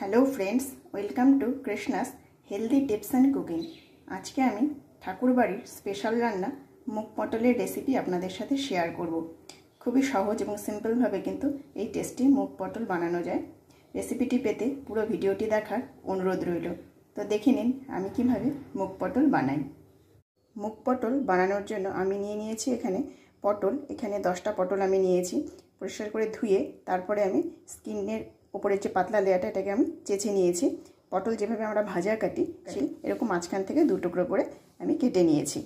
Hello friends welcome to Krishna's healthy tips and cooking আজকে আমি ঠাকুরবাড়ির special রান্না মুগ পটলের রেসিপি আপনাদের সাথে শেয়ার করব। খুবই সহজ এবং সিম্পলভাবে কিন্তু এই টেস্টি মুগ পটল বানানো যায়। রেসিপিটি পেতে পুরো ভিডিওটি দেখার অনুরোধ রইল। তো দেখে নিন আমি কীভাবে মুগ পটল বানাই। মুগ পটল বানানোর জন্য আমি নিয়ে নিয়েছি এখানে পটল। এখানে দশটা পটল আমি নিয়েছি। পরিষ্কার করে ধুয়ে তারপরে আমি স্কিনের উপরের যে পাতলা লেয়ারটা এটাকে আমি চেঁচে নিয়েছি। পটল যেভাবে আমরা ভাজা কাটি সেই এরকম মাঝখান থেকে দু টুকরো করে আমি কেটে নিয়েছি।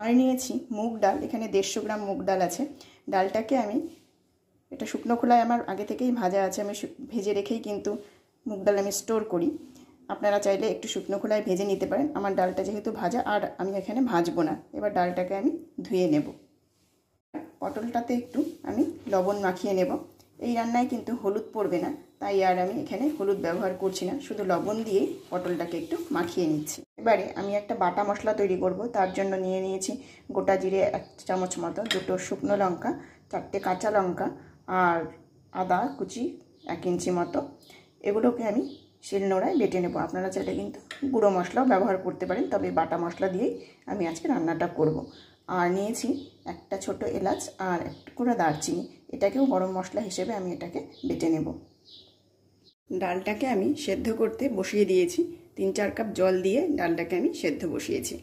আর নিয়েছি মুগ ডাল এখানে দেড়শো গ্রাম মুগ ডাল আছে। ডালটাকে আমি এটা শুকনো খোলায় আমার আগে থেকেই ভাজা আছে আমি ভেজে রেখেই কিন্তু মুগ ডাল আমি স্টোর করি। আপনারা চাইলে একটু শুকনো খোলায় ভেজে নিতে পারেন। আমার ডালটা যেহেতু ভাজা আর আমি এখানে ভাজবো না। এবার ডালটাকে আমি ধুয়ে নেব। পটলটাতে একটু আমি লবণ মাখিয়ে নেব। এই রান্নায় কিন্তু হলুদ পড়বে না। তাই আর আমি এখানে হলুদ ব্যবহার করছি না। শুধু লবণ দিয়েই পটলটাকে একটু মাখিয়ে নিচ্ছি। এবারে আমি একটা বাটা মশলা তৈরি করব। তার জন্য নিয়ে নিয়েছি গোটা জিরে এক চামচ মতো, দুটো শুকনো লঙ্কা, চারটে কাঁচা লঙ্কা আর আদা কুচি এক ইঞ্চি মতো। এগুলোকে আমি শিলনোড়ায় বেটে নেব। আপনারা চাইলে কিন্তু গুঁড়ো মশলাও ব্যবহার করতে পারেন। তবে বাটা মশলা দিয়েই আমি আজকে রান্নাটা করব। আর নিয়েছি একটা ছোট এলাচ আর একটু করে দারচিনি। এটাকেও গরম মশলা হিসেবে আমি এটাকে বেটে নেব। ডালটাকে আমি সেদ্ধ করতে বসিয়ে দিয়েছি। তিন চার কাপ জল দিয়ে ডালটাকে আমি সেদ্ধ বসিয়েছি।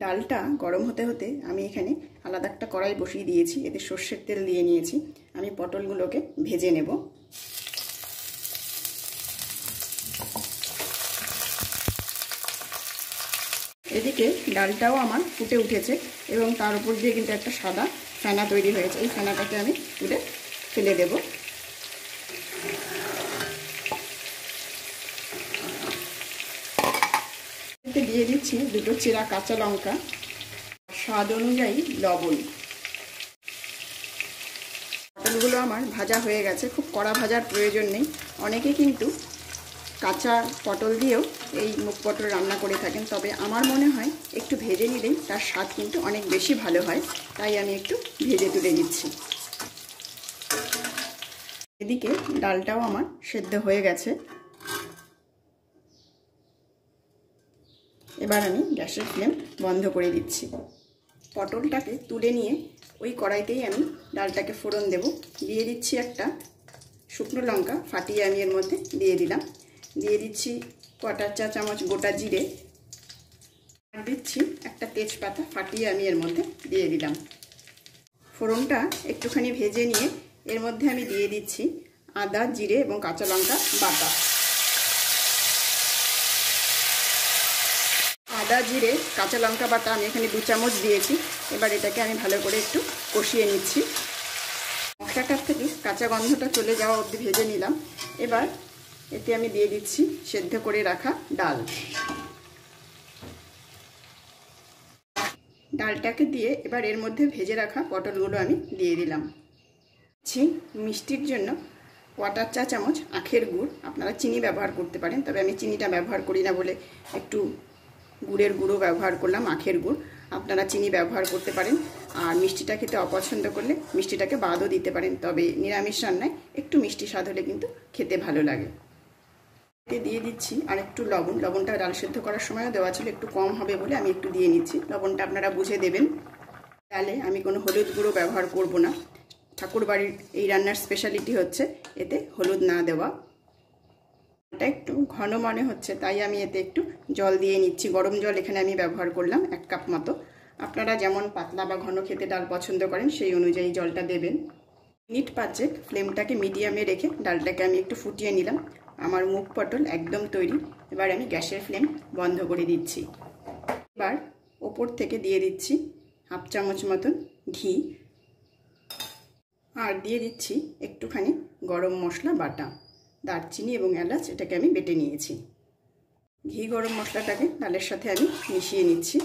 ডালটা গরম হতে হতে আমি এখানে আলাদা একটা কড়াই বসিয়ে দিয়েছি। এতে সর্ষের তেল দিয়ে নিয়েছি। আমি পটলগুলোকে ভেজে নেব। এদিকে ডালটাও আমার ফুটে উঠেছে এবং তার উপর দিয়ে কিন্তু একটা সাদা ফেনা তৈরি হয়েছে। এই ফেনাটাকে আমি তুলে ফেলে দেব। দিয়ে দিচ্ছি দুটো চেরা কাঁচা লঙ্কা স্বাদ অনুযায়ী লবণ। পটলগুলো আমার ভাজা হয়ে গেছে। খুব কড়া ভাজার প্রয়োজন নেই। অনেকে কিন্তু কাঁচা পটল দিয়েও এই মুখ পটল রান্না করে থাকেন। তবে আমার মনে হয় একটু ভেজে নিলেই তার স্বাদ কিন্তু অনেক বেশি ভালো হয়। তাই আমি একটু ভেজে তুলে দিচ্ছি এদিকে ডালটাও আমার সেদ্ধ হয়ে গেছে। এবার আমি গ্যাসের ফ্লেম বন্ধ করে দিচ্ছি। পটলটাকে তুলে নিয়ে ওই কড়াইতেই আমি ডালটাকে ফোড়ন দেব। দিয়ে দিচ্ছি একটা শুকনো লঙ্কা, ফাটিয়ে আমি এর মধ্যে দিয়ে দিলাম। দিয়ে দিচ্ছি কটার চা চামচ গোটা জিরে। আর দিচ্ছি একটা তেজপাতা ফাটিয়ে আমি এর মধ্যে দিয়ে দিলাম। ফোড়নটা একটুখানি ভেজে নিয়ে এর মধ্যে আমি দিয়ে দিচ্ছি আদা, জিরে এবং কাঁচা লঙ্কা বাটা। আদা, জিরে, কাঁচা লঙ্কা বাটা আমি এখানে দু চামচ দিয়েছি। এবার এটাকে আমি ভালো করে একটু কষিয়ে নিচ্ছি। মশলাটার থেকে কাঁচা গন্ধটা চলে যাওয়া অবধি ভেজে নিলাম। এবার এতে আমি দিয়ে দিচ্ছি সেদ্ধ করে রাখা ডাল। ডালটাকে দিয়ে এবার এর মধ্যে ভেজে রাখা পটলগুলো আমি দিয়ে দিলাম। ছি মিষ্টির জন্য কোয়াটার চা চামচ আখের গুড়। আপনারা চিনি ব্যবহার করতে পারেন, তবে আমি চিনিটা ব্যবহার করি না বলে একটু গুড়ের গুঁড়ো ব্যবহার করলাম, আখের গুড়। আপনারা চিনি ব্যবহার করতে পারেন, আর মিষ্টিটা খেতে অপছন্দ করলে মিষ্টিটাকে বাদও দিতে পারেন, তবে নিরামিষ রান্নায় একটু মিষ্টি স্বাদ হলে কিন্তু খেতে ভালো লাগে। দিয়ে দিচ্ছি আর একটু লবণ। লবণটা ডাল সেদ্ধ করার সময়ও দেওয়া ছিল, একটু কম হবে বলে আমি একটু দিয়ে নিচ্ছি। লবণটা আপনারা বুঝে দেবেন। ডালে আমি কোনো হলুদ গুঁড়ো ব্যবহার করব না। ঠাকুর বাড়ির এই রান্নার স্পেশালিটি হচ্ছে এতে হলুদ না দেওয়া। এটা একটু ঘন মনে হচ্ছে, তাই আমি এতে একটু জল দিয়ে নিচ্ছি। গরম জল এখানে আমি ব্যবহার করলাম এক কাপ মতো। আপনারা যেমন পাতলা বা ঘন খেতে ডাল পছন্দ করেন, সেই অনুযায়ী জলটা দেবেন। মিনিট পাঁচেক ফ্লেমটাকে মিডিয়ামে রেখে ডালটাকে আমি একটু ফুটিয়ে নিলাম। আমার মুখ পটল একদম তৈরি। এবার আমি গ্যাসের ফ্লেম বন্ধ করে দিচ্ছি। এবার ওপর থেকে দিয়ে দিচ্ছি হাফ চামচ মতন ঘি। আর দিয়ে দিচ্ছি একটুখানি গরম মশলা বাটা, দারচিনি এবং এলাচ, এটাকে আমি বেটে নিয়েছি। ঘি গরম মশলাটাকে ডালের সাথে আমি মিশিয়ে নিচ্ছি।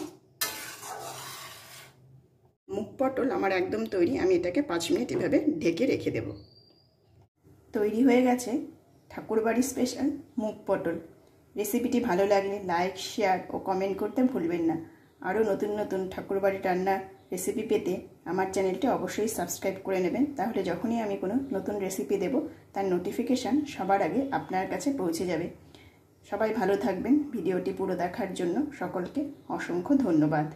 মুখ পটল আমার একদম তৈরি, আমি এটাকে পাঁচ মিনিট এভাবে ঢেকে রেখে দেব। তৈরি হয়ে গেছে। ঠাকুরবাড়ি স্পেশাল মুগ পটল। রেসিপিটি ভালো লাগলে লাইক শেয়ার ও কমেন্ট করতে ভুলবেন না। আরও নতুন নতুন ঠাকুরবাড়ি রান্নার রেসিপি পেতে আমার চ্যানেলটি অবশ্যই সাবস্ক্রাইব করে নেবেন। তাহলে যখনই আমি কোনো নতুন রেসিপি দেব, তার নোটিফিকেশান সবার আগে আপনার কাছে পৌঁছে যাবে। সবাই ভালো থাকবেন। ভিডিওটি পুরো দেখার জন্য সকলকে অসংখ্য ধন্যবাদ।